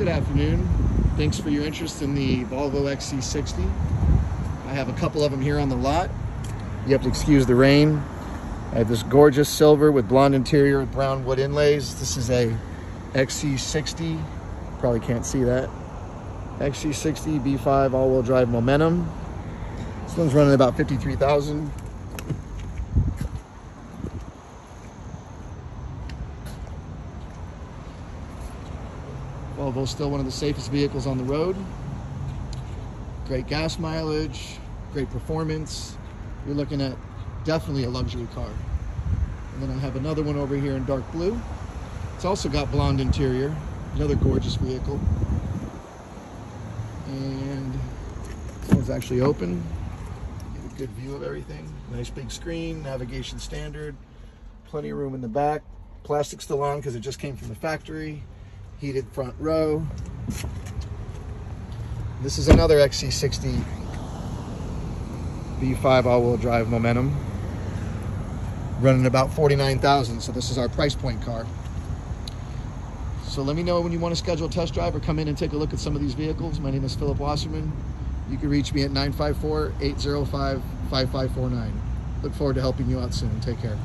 Good afternoon. Thanks for your interest in the Volvo XC60. I have a couple of them here on the lot. You have to excuse the rain. I have this gorgeous silver with blonde interior brown wood inlays. This is a XC60. Probably can't see that. XC60 B5 all-wheel drive Momentum. This one's running about 53,000. Volvo's still one of the safest vehicles on the road. Great gas mileage, great performance. You're looking at definitely a luxury car. And then I have another one over here in dark blue. It's also got blonde interior, another gorgeous vehicle. And this one's actually open. Get a good view of everything. Nice big screen, navigation standard, plenty of room in the back. Plastic still on because it just came from the factory heated front row. This is another XC60 B5 all-wheel drive Momentum. Running about 49,000, so this is our price point car. So let me know when you want to schedule a test drive or come in and take a look at some of these vehicles. My name is Philip Wasserman. You can reach me at 954-805-5549. Look forward to helping you out soon. Take care.